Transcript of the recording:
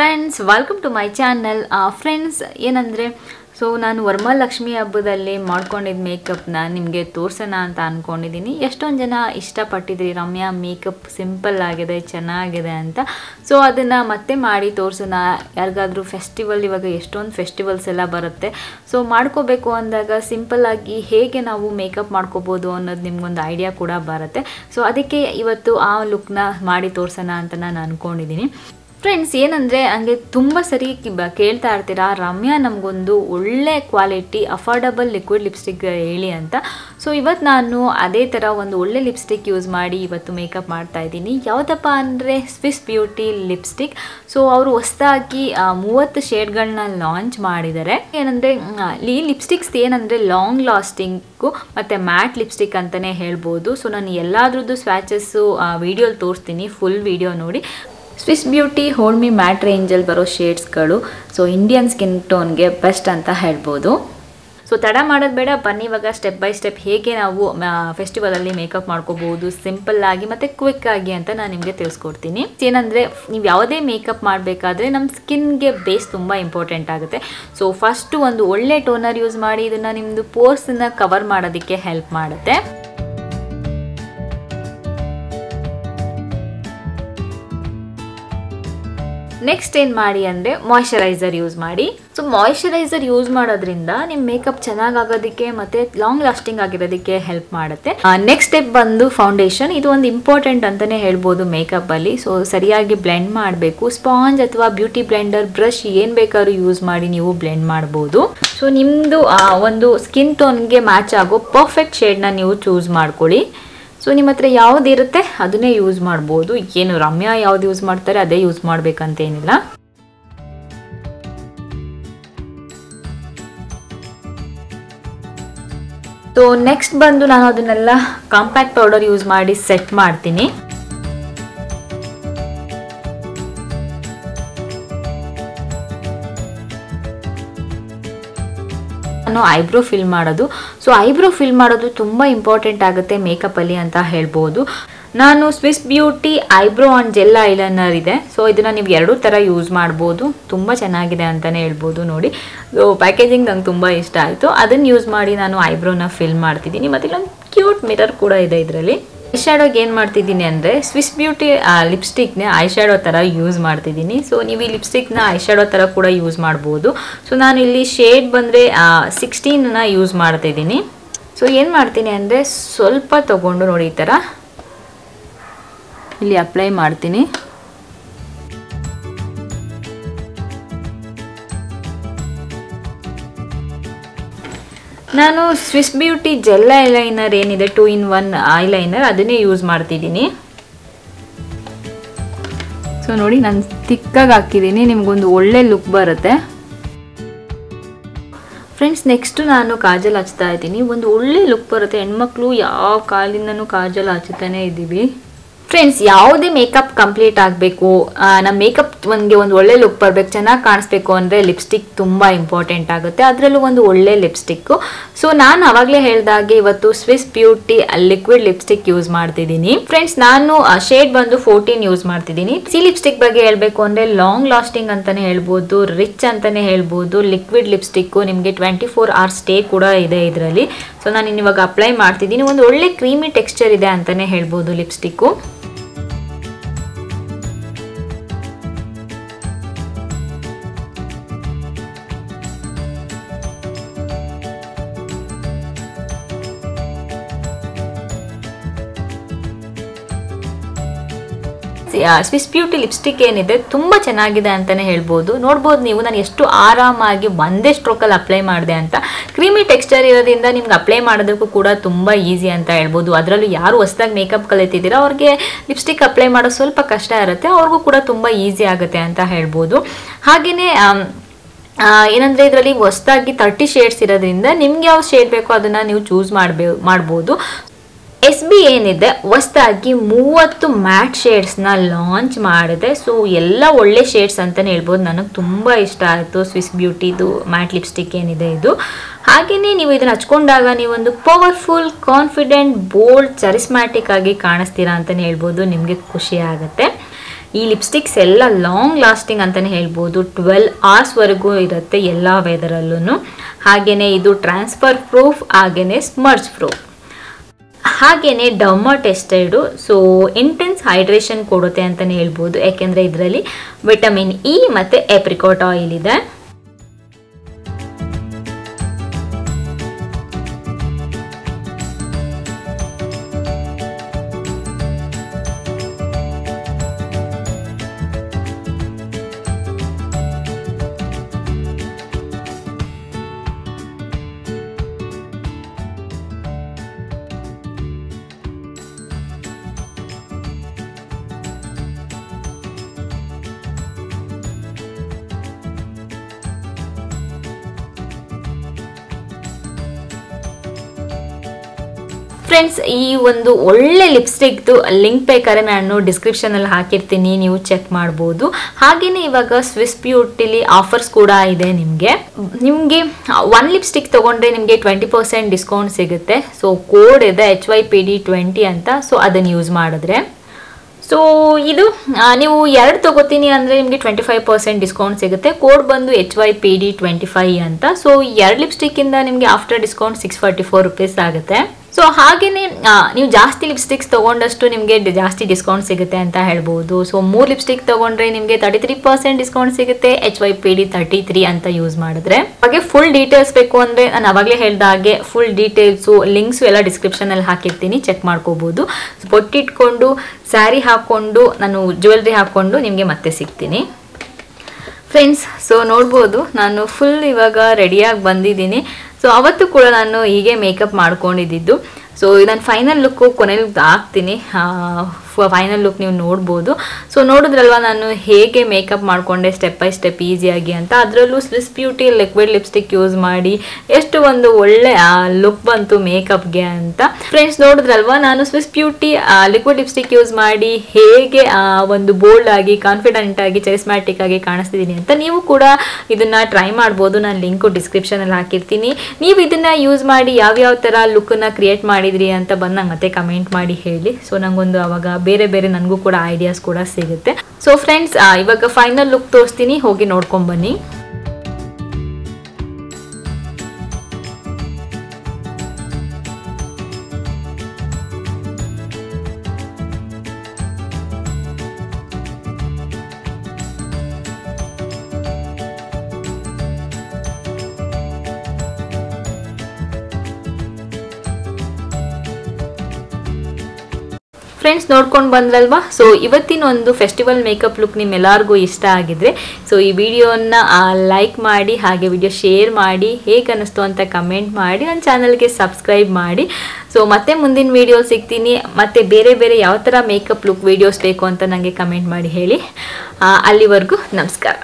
Friends welcome to my channel friends ಏನಂದರೆ so ನಾನು ವರ್ಮಲಕ್ಷ್ಮಿ ಹಬ್ಬದಲ್ಲಿ ಮಾಡ್ಕೊಂಡಿದ್ದ ಮೇಕಪ್ನ ನಿಮಗೆ ತೋರಿಸೋಣ ಅಂತ ಅಂದ್ಕೊಂಡಿದ್ದೀನಿ ಎಷ್ಟೊಂದು ಜನ ಇಷ್ಟಪಟ್ಟಿದ್ರಿ ರಮ್ಯಾ ಮೇಕಪ್ ಸಿಂಪಲ್ ಆಗಿದೆ, ಚೆನ್ನಾಗಿದೆ ಅಂತ. ಸೊ ಅದನ್ನು ಮತ್ತೆ ಮಾಡಿ ತೋರಿಸೋಣ. ಯಾರಿಗಾದ್ರೂ ಫೆಸ್ಟಿವಲ್ ಇವಾಗ ಎಷ್ಟೊಂದು ಫೆಸ್ಟಿವಲ್ಸ್ ಎಲ್ಲ ಬರುತ್ತೆ. ಸೊ ಮಾಡ್ಕೋಬೇಕು ಅಂದಾಗ ಸಿಂಪಲ್ಲಾಗಿ ಹೇಗೆ ನಾವು ಮೇಕಪ್ ಮಾಡ್ಕೋಬೋದು ಅನ್ನೋದು ನಿಮ್ಗೊಂದು ಐಡಿಯಾ ಕೂಡ ಬರುತ್ತೆ. ಸೊ ಅದಕ್ಕೆ ಇವತ್ತು ಆ ಲುಕ್ನ ಮಾಡಿ ತೋರಿಸೋಣ ಅಂತ ನಾನು ಅಂದ್ಕೊಂಡಿದ್ದೀನಿ ಫ್ರೆಂಡ್ಸ್ ಏನಂದರೆ ಹಂಗೆ ತುಂಬ ಸರಿ ಕೇಳ್ತಾ ಇರ್ತೀರಾ? ರಮ್ಯಾ ನಮಗೊಂದು ಒಳ್ಳೆ ಕ್ವಾಲಿಟಿ ಅಫೋರ್ಡಬಲ್ ಲಿಕ್ವಿಡ್ ಲಿಪ್ಸ್ಟಿಕ್ ಹೇಳಿ ಅಂತ. ಸೊ ಇವತ್ತು ನಾನು ಅದೇ ಥರ ಒಂದು ಒಳ್ಳೆ ಲಿಪ್ಸ್ಟಿಕ್ ಯೂಸ್ ಮಾಡಿ ಇವತ್ತು ಮೇಕಪ್ ಮಾಡ್ತಾ ಇದ್ದೀನಿ. ಯಾವುದಪ್ಪ ಅಂದರೆ ಸ್ವಿಸ್ ಬ್ಯೂಟಿ ಲಿಪ್ಸ್ಟಿಕ್ ಸೊ ಅವರು ಹೊಸದಾಗಿ ಮೂವತ್ತು ಶೇಡ್ಗಳನ್ನ ಲಾಂಚ್ ಮಾಡಿದ್ದಾರೆ. ಏನಂದರೆ ಈ ಲಿಪ್ಸ್ಟಿಕ್ಸ್ ಏನಂದರೆ ಲಾಂಗ್ ಲಾಸ್ಟಿಂಗು ಮತ್ತು ಮ್ಯಾಟ್ ಲಿಪ್ಸ್ಟಿಕ್ ಅಂತಲೇ ಹೇಳ್ಬೋದು. ಸೊ ನಾನು ಎಲ್ಲಾದ್ರದ್ದು ಸ್ವ್ಯಾಚಸ್ಸು ವೀಡಿಯೋಲಿ ತೋರಿಸ್ತೀನಿ. ಫುಲ್ ವೀಡಿಯೋ ನೋಡಿ. Swiss beauty hold me matte ರೇಂಜಲ್ಲಿ ಬರೋ ಶೇಡ್ಸ್ಗಳು ಸೊ ಇಂಡಿಯನ್ ಸ್ಕಿನ್ ಟೋನ್ಗೆ ಬೆಸ್ಟ್ ಅಂತ ಹೇಳ್ಬೋದು. ಸೊ ತಡ ಮಾಡೋದು ಬೇಡ. ಬನ್ನಿ ಇವಾಗ ಸ್ಟೆಪ್ ಬೈ ಸ್ಟೆಪ್ ಹೇಗೆ ನಾವು ಫೆಸ್ಟಿವಲಲ್ಲಿ ಮೇಕಪ್ ಮಾಡ್ಕೋಬಹುದು ಸಿಂಪಲ್ ಆಗಿ ಮತ್ತು ಕ್ವಿಕ್ ಆಗಿ ಅಂತ ನಾನು ನಿಮಗೆ ತಿಳಿಸ್ಕೊಡ್ತೀನಿ. ಏನಂದರೆ, ನೀವು ಯಾವುದೇ ಮೇಕಪ್ ಮಾಡಬೇಕಾದ್ರೆ ನಮ್ಮ ಸ್ಕಿನ್ಗೆ ಬೇಸ್ ತುಂಬ ಇಂಪಾರ್ಟೆಂಟ್ ಆಗುತ್ತೆ. ಸೊ ಫಸ್ಟು ಒಂದು ಒಳ್ಳೆ ಟೋನರ್ ಯೂಸ್ ಮಾಡಿ, ಇದನ್ನು ನಿಮ್ಮದು ಪೋರ್ಸನ್ನು ಕವರ್ ಮಾಡೋದಕ್ಕೆ ಹೆಲ್ಪ್ ಮಾಡುತ್ತೆ. ನೆಕ್ಸ್ಟ್ ಏನು ಮಾಡಿ ಅಂದರೆ ಮಾಯಶ್ಚರೈಸರ್ ಯೂಸ್ ಮಾಡಿ. ಸೊ ಮಾಯಿಶ್ಚರೈಸರ್ ಯೂಸ್ ಮಾಡೋದ್ರಿಂದ ನಿಮ್ಮ ಮೇಕಪ್ ಚೆನ್ನಾಗಿ ಆಗೋದಕ್ಕೆ ಮತ್ತೆ ಲಾಂಗ್ ಲಾಸ್ಟಿಂಗ್ ಆಗಿರೋದಕ್ಕೆ ಹೆಲ್ಪ್ ಮಾಡುತ್ತೆ. ನೆಕ್ಸ್ಟ್ ಸ್ಟೆಪ್ ಬಂದು ಫೌಂಡೇಶನ್ ಇದು ಒಂದು ಇಂಪಾರ್ಟೆಂಟ್ ಅಂತಲೇ ಹೇಳ್ಬೋದು ಮೇಕಪ್ಪಲ್ಲಿ ಸೊ ಸರಿಯಾಗಿ ಬ್ಲೆಂಡ್ ಮಾಡಬೇಕು. ಸ್ಪಾಂಜ್ ಅಥವಾ ಬ್ಯೂಟಿ ಬ್ಲೆಂಡರ್ ಬ್ರಷ್ ಏನು ಬೇಕಾದ್ರೂ ಯೂಸ್ ಮಾಡಿ ನೀವು ಬ್ಲೆಂಡ್ ಮಾಡಬಹುದು ಸೊ ನಿಮ್ಮದು ಒಂದು ಸ್ಕಿನ್ ಟೋನ್ಗೆ ಮ್ಯಾಚ್ ಆಗೋ ಪರ್ಫೆಕ್ಟ್ ಶೇಡ್ನ ನೀವು ಚೂಸ್ ಮಾಡ್ಕೊಳ್ಳಿ. ಸೊ ನಿಮ್ಮ ಹತ್ರ ಯಾವುದಿರುತ್ತೆ ಅದನ್ನೇ ಯೂಸ್ ಮಾಡ್ಬೋದು. ಏನು ರಮ್ಯಾ ಯಾವ್ದು ಯೂಸ್ ಮಾಡ್ತಾರೆ, ಅದೇ ಯೂಸ್ ಮಾಡ್ಬೇಕಂತೇನಿಲ್ಲ. ಸೊ ನೆಕ್ಸ್ಟ್ ಬಂದು ನಾನು ಅದನ್ನೆಲ್ಲ ಕಾಂಪ್ಯಾಕ್ಟ್ ಪೌಡರ್ ಯೂಸ್ ಮಾಡಿ ಸೆಟ್ ಮಾಡ್ತೀನಿ. ನಾನು ಐಬ್ರೋ ಫಿಲ್ ಮಾಡೋದು. ಸೊ ಐಬ್ರೋ ಫಿಲ್ ಮಾಡೋದು ತುಂಬ ಇಂಪಾರ್ಟೆಂಟ್ ಆಗುತ್ತೆ ಮೇಕಪ್ಪಲ್ಲಿ ಅಂತ ಹೇಳ್ಬೋದು. ನಾನು Swiss beauty eyebrow and gel eyeliner ಇದೆ. ಸೊ ಇದನ್ನು ನೀವು ಎರಡೂ ಥರ ಯೂಸ್ ಮಾಡ್ಬೋದು. ತುಂಬ ಚೆನ್ನಾಗಿದೆ ಅಂತಲೇ ಹೇಳ್ಬೋದು ನೋಡಿ. ಸೊ ಪ್ಯಾಕೇಜಿಂಗ್ ನಂಗೆ ತುಂಬ ಇಷ್ಟ ಆಯಿತು. ಅದನ್ನು ಯೂಸ್ ಮಾಡಿ ನಾನು ಐಬ್ರೋನ ಫಿಲ್ ಮಾಡ್ತಿದ್ದೀನಿ. ಮತ್ತು ಇಲ್ಲೊಂದು ಕ್ಯೂಟ್ ಮಿರರ್ ಕೂಡ ಇದೆ ಇದರಲ್ಲಿ. ಐ ಏನು ಮಾಡ್ತಿದ್ದೀನಿ ಅಂದರೆ ಸ್ವಿಸ್ ಬ್ಯೂಟಿ ಲಿಪ್ಸ್ಟಿಕ್ನ ಐ ಶ್ಯಾಡೋ ಥರ ಯೂಸ್ ಮಾಡ್ತಿದ್ದೀನಿ. ಸೊ ನೀವು ಈ ಲಿಪ್ಸ್ಟಿಕ್ನ ಐ ಶ್ಯಾಡೋ ಥರ ಕೂಡ ಯೂಸ್ ಮಾಡ್ಬೋದು. ಸೊ ನಾನು ಇಲ್ಲಿ ಶೇಡ್ ಬಂದರೆ ಸಿಕ್ಸ್ಟೀನನ್ನ ಯೂಸ್ ಮಾಡ್ತಿದ್ದೀನಿ. ಸೊ ಏನು ಮಾಡ್ತೀನಿ ಅಂದರೆ ಸ್ವಲ್ಪ ತೊಗೊಂಡು ನೋಡಿ ಈ ಥರ ಇಲ್ಲಿ ಅಪ್ಲೈ ಮಾಡ್ತೀನಿ. ನಾನು ಸ್ವಿಸ್ ಬ್ಯೂಟಿ ಜೆಲ್ ಐಲೈನರ್ ಏನಿದೆ ಟೂ ಇನ್ ಒನ್ ಐಲೈನರ್ ಅದನ್ನೇ ಯೂಸ್ ಮಾಡ್ತಿದ್ದೀನಿ. ಸೊ ನೋಡಿ, ನಾನು ತಿಕ್ಕಾಗಿ ಹಾಕಿದ್ದೀನಿ, ನಿಮಗೊಂದು ಒಳ್ಳೆ ಲುಕ್ ಬರುತ್ತೆ. ಫ್ರೆಂಡ್ಸ್ ನೆಕ್ಸ್ಟು ನಾನು ಕಾಜಲ್ ಹಚ್ತಾ ಇದ್ದೀನಿ. ಒಂದು ಒಳ್ಳೆ ಲುಕ್ ಬರುತ್ತೆ. ಹೆಣ್ಮಕ್ಳು ಯಾವ ಕಾಲಿಂದನೂ ಕಾಜಲ್ ಹಚ್ಚುತ್ತಾನೆ ಇದ್ದೀವಿ ಫ್ರೆಂಡ್ಸ್ ಯಾವುದೇ ಮೇಕಪ್ ಕಂಪ್ಲೀಟ್ ಆಗಬೇಕು ನಮ್ಮ ಮೇಕಪ್ ಒಂದು ಒಂದು ಒಳ್ಳೆ ಲುಕ್ ಬರಬೇಕು, ಚೆನ್ನಾಗಿ ಕಾಣಿಸ್ಬೇಕು ಅಂದರೆ ಲಿಪ್ಸ್ಟಿಕ್ ತುಂಬ ಇಂಪಾರ್ಟೆಂಟ್ ಆಗುತ್ತೆ. ಅದರಲ್ಲೂ ಒಂದು ಒಳ್ಳೆ ಲಿಪ್ಸ್ಟಿಕ್ಕು ಸೊ ನಾನು ಅವಾಗಲೇ ಹೇಳಿದಾಗೆ ಇವತ್ತು Swiss beauty liquid lipstick use ಮಾಡ್ತಿದ್ದೀನಿ. ಫ್ರೆಂಡ್ಸ್ ನಾನು ಶೇಡ್ ಬಂದು ಫೋರ್ಟೀನ್ ಯೂಸ್ ಮಾಡ್ತಿದ್ದೀನಿ. ಸಿ ಲಿಪ್ಸ್ಟಿಕ್ ಬಗ್ಗೆ ಹೇಳಬೇಕು ಅಂದರೆ ಲಾಂಗ್ ಲಾಸ್ಟಿಂಗ್ ಅಂತಲೇ ಹೇಳ್ಬೋದು ರಿಚ್ ಅಂತಲೇ ಹೇಳ್ಬೋದು ಲಿಕ್ವಿಡ್ ಲಿಪ್ಸ್ಟಿಕ್ಕು ನಿಮಗೆ ಟ್ವೆಂಟಿ ಫೋರ್ ಅವರ್ಸ್ ಸ್ಟೇ ಕೂಡ ಇದೆ ಇದರಲ್ಲಿ. ಸೊ ನಾನು ಇವಾಗ ಅಪ್ಲೈ ಮಾಡ್ತಿದ್ದೀನಿ. ಒಂದು ಒಳ್ಳೆ ಕ್ರೀಮಿ ಟೆಕ್ಸ್ಚರ್ ಇದೆ ಅಂತಲೇ ಹೇಳ್ಬೋದು ಲಿಪ್ಸ್ಟಿಕ್ಕು ಸ್ವಿಸ್ ಬ್ಯೂಟಿ ಲಿಪ್ಸ್ಟಿಕ್ ಏನಿದೆ ತುಂಬ ಚೆನ್ನಾಗಿದೆ ಅಂತಲೇ ಹೇಳ್ಬೋದು. ನೋಡ್ಬೋದು ನೀವು, ನಾನು ಎಷ್ಟು ಆರಾಮಾಗಿ ಒಂದೇ ಸ್ಟ್ರೋಕಲ್ಲಿ ಅಪ್ಲೈ ಮಾಡಿದೆ ಅಂತ. ಕ್ರೀಮಿ ಟೆಕ್ಸ್ಚರ್ ಇರೋದ್ರಿಂದ ನಿಮ್ಗೆ ಅಪ್ಲೈ ಮಾಡೋದಕ್ಕೂ ಕೂಡ ತುಂಬ ಈಸಿ ಅಂತ ಹೇಳ್ಬೋದು. ಅದರಲ್ಲೂ ಯಾರು ಹೊಸ್ದಾಗಿ ಮೇಕಪ್ ಕಲಿತಿದ್ದೀರೋ ಅವ್ರಿಗೆ ಲಿಪ್ಸ್ಟಿಕ್ ಅಪ್ಲೈ ಮಾಡೋದು ಸ್ವಲ್ಪ ಕಷ್ಟ ಇರುತ್ತೆ, ಅವ್ರಿಗೂ ಕೂಡ ತುಂಬ ಈಸಿ ಆಗುತ್ತೆ ಅಂತ ಹೇಳ್ಬೋದು. ಹಾಗೆಯೇ ಏನಂದರೆ ಇದರಲ್ಲಿ ಹೊಸ್ದಾಗಿ ತರ್ಟಿ ಶೇಡ್ಸ್ ಇರೋದ್ರಿಂದ ನಿಮ್ಗೆ ಯಾವ ಶೇಡ್ ಬೇಕೋ ಅದನ್ನು ನೀವು ಚೂಸ್ ಮಾಡಬೇ, ಮಾಡ್ಬೋದು. ಎಸ್ ಬಿ ಏನಿದೆ ಹೊಸದಾಗಿ ಮೂವತ್ತು ಮ್ಯಾಟ್ ಶೇಡ್ಸ್ನ ಲಾಂಚ್ ಮಾಡಿದೆ. ಸೊ, ಎಲ್ಲ ಒಳ್ಳೆ ಶೇಡ್ಸ್ ಅಂತಲೇ ಹೇಳ್ಬೋದು. ನನಗೆ ತುಂಬ ಇಷ್ಟ ಆಯಿತು. ಸ್ವಿಸ್ ಬ್ಯೂಟಿದು ಮ್ಯಾಟ್ ಲಿಪ್ಸ್ಟಿಕ್ ಏನಿದೆ ಇದು. ಹಾಗೆಯೇ ನೀವು ಇದನ್ನು ಹಚ್ಕೊಂಡಾಗ ನೀವೊಂದು ಪವರ್ಫುಲ್, ಕಾನ್ಫಿಡೆಂಟ್, ಬೋಲ್ಡ್, ಚರಿಸ್ಮ್ಯಾಟಿಕ್ ಆಗಿ ಕಾಣಿಸ್ತೀರಾ ಅಂತಲೇ ಹೇಳ್ಬೋದು. ನಿಮಗೆ ಖುಷಿ ಆಗುತ್ತೆ. ಈ ಲಿಪ್ಸ್ಟಿಕ್ಸ್ ಎಲ್ಲ ಲಾಂಗ್ ಲಾಸ್ಟಿಂಗ್ ಅಂತಲೇ ಹೇಳ್ಬೋದು. ಟ್ವೆಲ್ ಅವರ್ಸ್ವರೆಗೂ ಇರುತ್ತೆ ಎಲ್ಲ ವೆದರಲ್ಲೂ ಹಾಗೆಯೇ ಇದು ಟ್ರಾನ್ಸ್ಫರ್ ಪ್ರೂಫ್ ಹಾಗೆಯೇ ಸ್ಮರ್ಚ್ ಪ್ರೂಫ್. ಹಾಗೆಯೇ derma tested so intense hydration ಕೊಡುತ್ತೆ ಅಂತಲೇ ಹೇಳ್ಬೋದು. ಯಾಕೆಂದರೆ ಇದರಲ್ಲಿ ವಿಟಮಿನ್ ಇ ಮತ್ತು ಎಪ್ರಿಕಾಟ್ ಆಯಿಲ್ ಇದೆ. ಫ್ರೆಂಡ್ಸ್, ಈ ಒಂದು ಒಳ್ಳೆ ಲಿಪ್ಸ್ಟಿಕ್ದು ಲಿಂಕ್ ಬೇಕಾದ್ರೆ ನಾನು ಡಿಸ್ಕ್ರಿಪ್ಷನಲ್ಲಿ ಹಾಕಿರ್ತೀನಿ, ನೀವು ಚೆಕ್ ಮಾಡ್ಬೋದು. ಹಾಗೆಯೇ ಇವಾಗ ಸ್ವಿಸ್ ಬ್ಯೂಟಿಲಿ ಆಫರ್ಸ್ ಕೂಡ ಇದೆ ನಿಮಗೆ. ನಿಮಗೆ ಒನ್ ಲಿಪ್ಸ್ಟಿಕ್ ತೊಗೊಂಡ್ರೆ ನಿಮಗೆ ಟ್ವೆಂಟಿ ಪರ್ಸೆಂಟ್ ಡಿಸ್ಕೌಂಟ್ ಸಿಗುತ್ತೆ. ಸೊ ಕೋಡ್ ಇದೆ H Y P D twenty ಅಂತ ಸೊ ಅದನ್ನು ಯೂಸ್ ಮಾಡಿದ್ರೆ. ಸೊ ಇದು ನೀವು ಎರಡು ತಗೋತೀನಿ ಅಂದರೆ ನಿಮಗೆ ಟ್ವೆಂಟಿ ಫೈವ್ ಪರ್ಸೆಂಟ್ ಡಿಸ್ಕೌಂಟ್ ಸಿಗುತ್ತೆ. ಕೋಡ್ ಬಂದು H Y P D twenty five ಅಂತ ಸೊ ಎರಡು ಲಿಪ್ಸ್ಟಿಕ್ಕಿಂದ ನಿಮಗೆ after discount six forty four rupees ಆಗುತ್ತೆ. ಸೊ ಹಾಗೆಯೇ ನೀವು ಜಾಸ್ತಿ ಲಿಪ್ಸ್ಟಿಕ್ಸ್ ತೊಗೊಂಡಷ್ಟು ನಿಮಗೆ ಜಾಸ್ತಿ ಡಿಸ್ಕೌಂಟ್ ಸಿಗುತ್ತೆ ಅಂತ ಹೇಳ್ಬೋದು. ಸೊ ಮೂರು ಲಿಪ್ಸ್ಟಿಕ್ ತೊಗೊಂಡ್ರೆ ನಿಮಗೆ ತರ್ಟಿ ತ್ರೀ ಪರ್ಸೆಂಟ್ ಡಿಸ್ಕೌಂಟ್ ಸಿಗುತ್ತೆ. H Y P D thirty three ಅಂತ ಯೂಸ್ ಮಾಡಿದ್ರೆ. ಹಾಗೆ ಫುಲ್ ಡೀಟೇಲ್ಸ್ ಬೇಕು ಅಂದರೆ, ನಾನು ಅವಾಗಲೇ ಹೇಳಿದ ಹಾಗೆ ಫುಲ್ ಡೀಟೇಲ್ಸು ಲಿಂಕ್ಸು ಎಲ್ಲ ಡಿಸ್ಕ್ರಿಪ್ಷನಲ್ಲಿ ಹಾಕಿರ್ತೀನಿ. ಚೆಕ್ ಮಾಡ್ಕೋಬೋದು. ಬೊಟ್ಟಿಟ್ಕೊಂಡು ಸ್ಯಾರಿ ಹಾಕ್ಕೊಂಡು ನಾನು ಜ್ಯುವೆಲ್ರಿ ಹಾಕ್ಕೊಂಡು ನಿಮಗೆ ಮತ್ತೆ ಸಿಗ್ತೀನಿ. ಫ್ರೆಂಡ್ಸ್ ಸೊ ನೋಡ್ಬೋದು, ನಾನು ಫುಲ್ ಇವಾಗ ರೆಡಿಯಾಗಿ ಬಂದಿದ್ದೀನಿ. ಸೊ ಅವತ್ತು ಕೂಡ ನಾನು ಹೀಗೆ ಮೇಕಪ್ ಮಾಡ್ಕೊಂಡಿದ್ದು. ಸೊ ನಾನು ಫೈನಲ್ ಲುಕ್ಕು ಕೊನೆಯಲ್ಲಿ ಹಾಕ್ತೀನಿ. ಫೈನಲ್ ಲುಕ್ ನೀವು ನೋಡ್ಬೋದು. ಸೊ ನೋಡಿದ್ರಲ್ವ ನಾನು ಹೇಗೆ ಮೇಕಪ್ ಮಾಡಿಕೊಂಡೆ ಸ್ಟೆಪ್ ಬೈ ಸ್ಟೆಪ್ ಈಸಿಯಾಗಿ ಅಂತ. ಅದರಲ್ಲೂ Swiss beauty liquid lipstick use ಮಾಡಿ ಎಷ್ಟು ಒಂದು ಒಳ್ಳೆ ಲುಕ್ ಬಂತು ಮೇಕಪ್ಗೆ ಅಂತ. ಫ್ರೆಂಡ್ಸ್ ನೋಡಿದ್ರಲ್ವ? ನಾನು Swiss beauty liquid lipstick use ಮಾಡಿ ಹೇಗೆ ಒಂದು ಬೋಲ್ಡ್ ಆಗಿ ಕಾನ್ಫಿಡೆಂಟ್ ಆಗಿ ಚರಿಸ್ಮ್ಯಾಟಿಕ್ ಆಗಿ ಕಾಣಿಸ್ತಿದ್ದೀನಿ ಅಂತ ನೀವು ಕೂಡ ಇದನ್ನ ಟ್ರೈ ಮಾಡ್ಬೋದು. ನಾನು ಲಿಂಕು ಡಿಸ್ಕ್ರಿಪ್ಷನಲ್ಲಿ ಹಾಕಿರ್ತೀನಿ. ನೀವು ಇದನ್ನ ಯೂಸ್ ಮಾಡಿ ಯಾವ್ಯಾವ ಥರ ಲುಕ್ಕನ್ನು ಕ್ರಿಯೇಟ್ ಮಾಡಿದ್ರಿ ಅಂತ ಬಂದು ನಂಗೆ ಮತ್ತೆ ಕಮೆಂಟ್ ಮಾಡಿ ಹೇಳಿ. ಸೊ ನಂಗೊಂದು ಅವಾಗ ಬೇರೆ ಬೇರೆ ನನಗೂ ಕೂಡ ಐಡಿಯಾಸ್ ಕೂಡ ಸಿಗುತ್ತೆ. ಸೊ ಫ್ರೆಂಡ್ಸ್ ಇವಾಗ ಫೈನಲ್ ಲುಕ್ ತೋರಿಸ್ತೀನಿ, ಹೋಗಿ ನೋಡ್ಕೊಂಡ್ ಫ್ರೆಂಡ್ಸ್ ನೋಡ್ಕೊಂಡು ಬಂದ್ರಲ್ವಾ? ಸೊ ಇವತ್ತಿನ ಒಂದು ಫೆಸ್ಟಿವಲ್ ಮೇಕಪ್ ಲುಕ್ ನಿಮ್ಮೆಲ್ಲರಿಗೂ ಇಷ್ಟ ಆಗಿದ್ರೆ ಸೊ ಈ ವಿಡಿಯೋನ ಲೈಕ್ ಮಾಡಿ, ಹಾಗೆ ವಿಡಿಯೋ ಶೇರ್ ಮಾಡಿ, ಹೇಗೆ ಅನ್ನಿಸ್ತು ಅಂತ ಕಮೆಂಟ್ ಮಾಡಿ ನನ್ನ ಚಾನಲ್ಗೆ ಸಬ್ಸ್ಕ್ರೈಬ್ ಮಾಡಿ. ಸೊ ಮತ್ತೆ ಮುಂದಿನ ವಿಡಿಯೋ ಸಿಗ್ತೀನಿ. ಮತ್ತೆ ಬೇರೆ ಬೇರೆ ಯಾವ ಥರ ಮೇಕಪ್ ಲುಕ್ ವಿಡಿಯೋಸ್ ಬೇಕು ಅಂತ ನನಗೆ ಕಮೆಂಟ್ ಮಾಡಿ ಹೇಳಿ. ಅಲ್ಲಿವರೆಗೂ ನಮಸ್ಕಾರ.